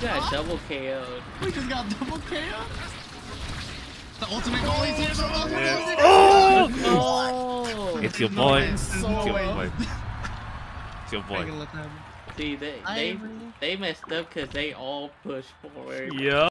got double KO'd. We just got double KO'd? The ultimate goal is here. Oh. from ultimate yeah. Oh! Oh! It's your boy. No It's way. your boy. It's your boy. See, they they they messed up because they all pushed forward. Yeah.